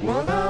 What?